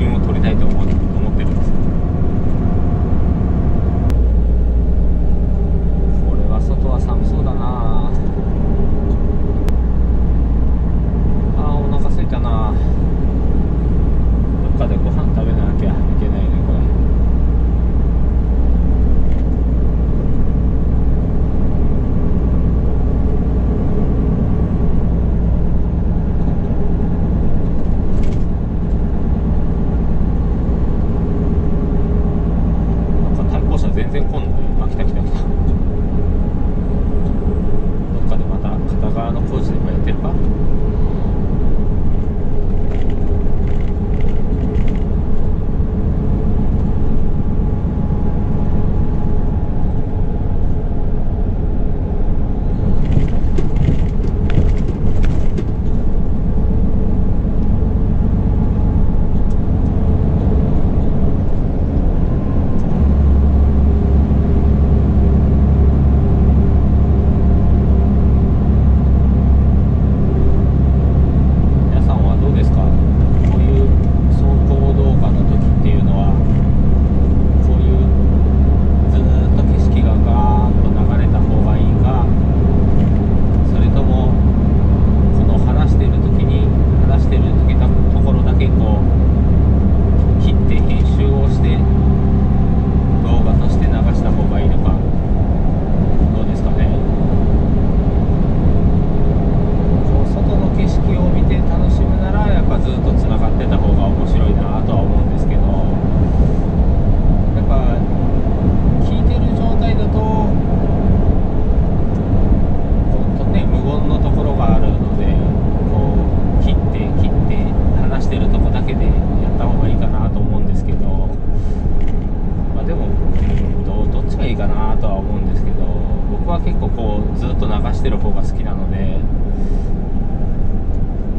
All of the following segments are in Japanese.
informations entre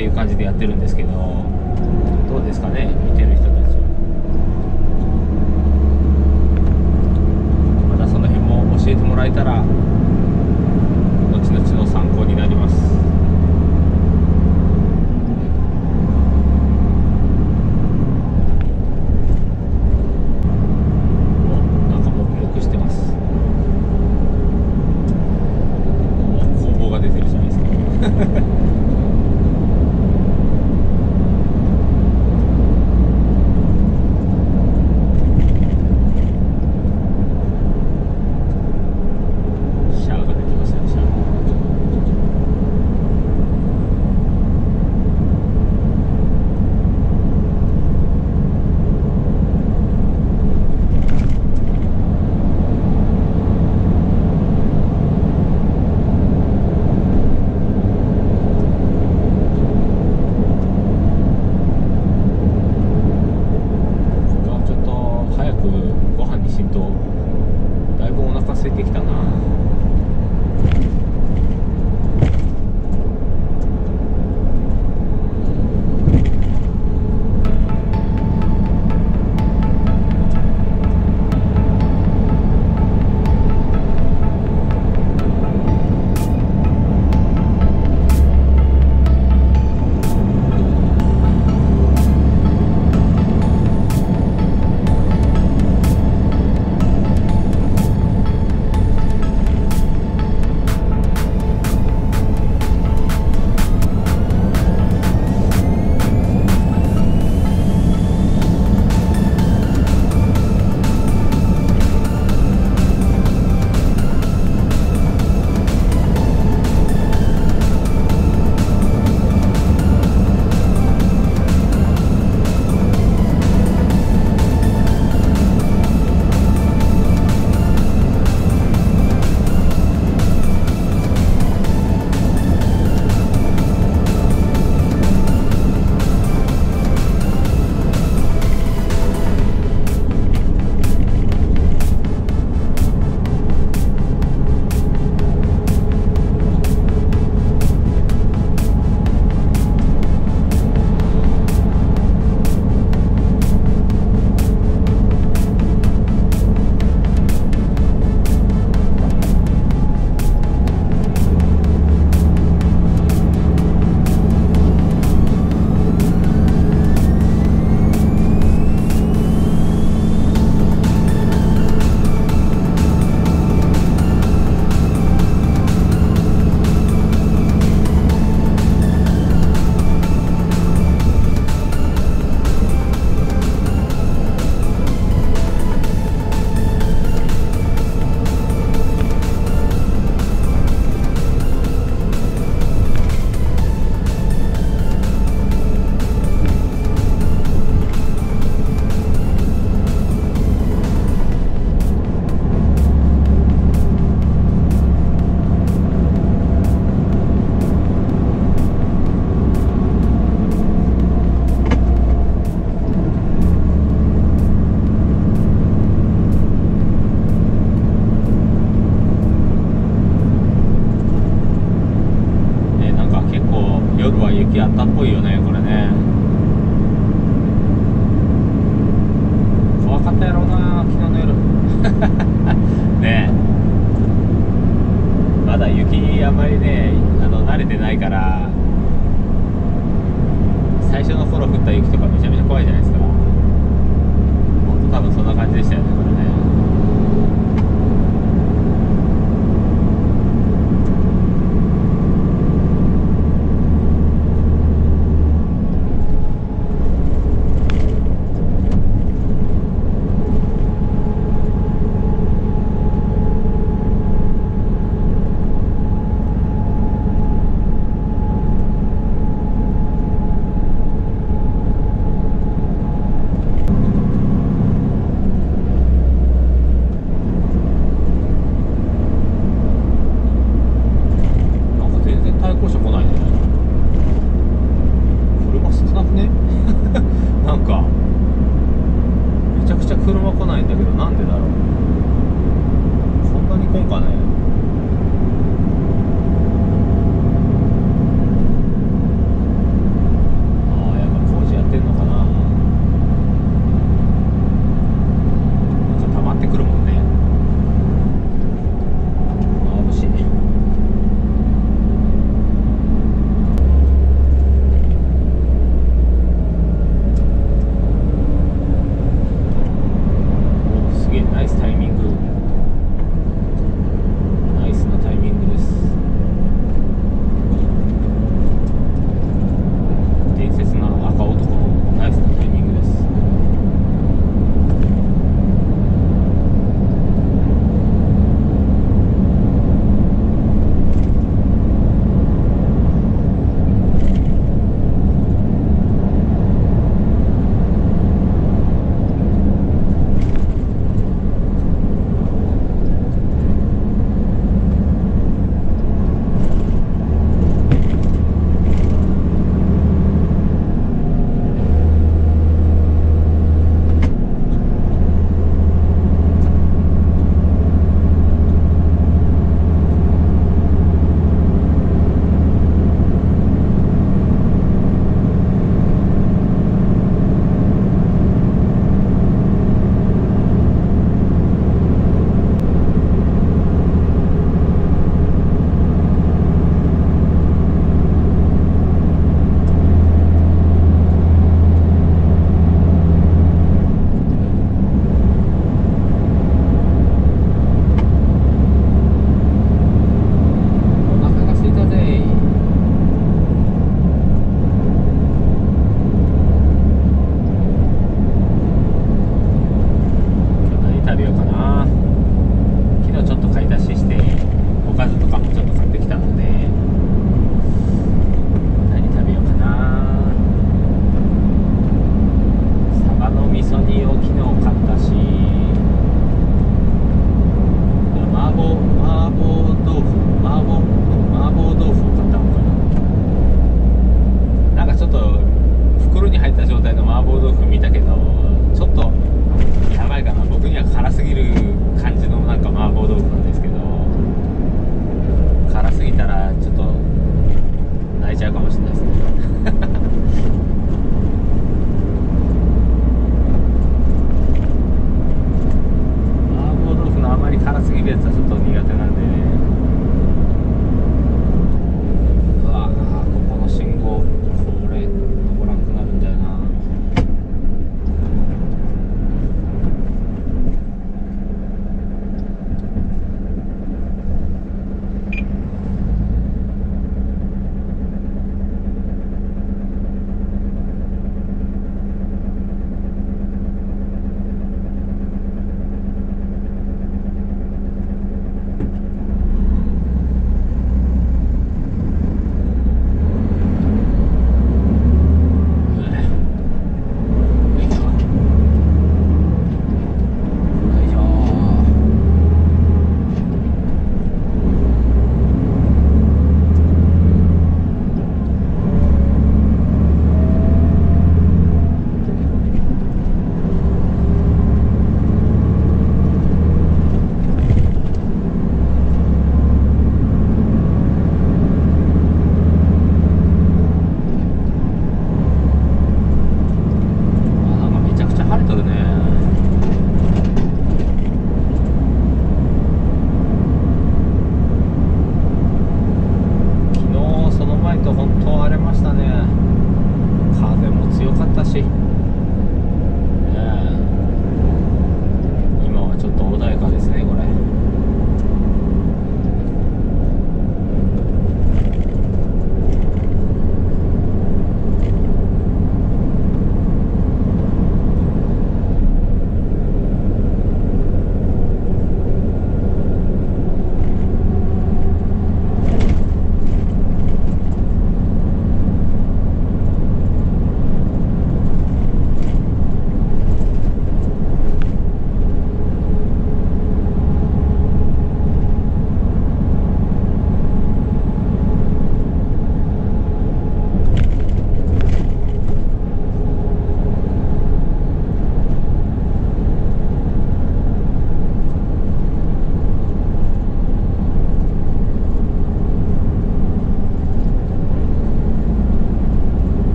っていう感じでやってるんですけどどうですかね見てる人たちまたその辺も教えてもらえたらかっこいいよね。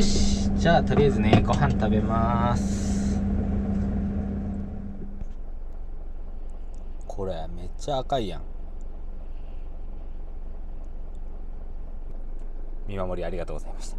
よし。じゃあとりあえずねご飯食べます。これめっちゃ赤いやん。見守りありがとうございました。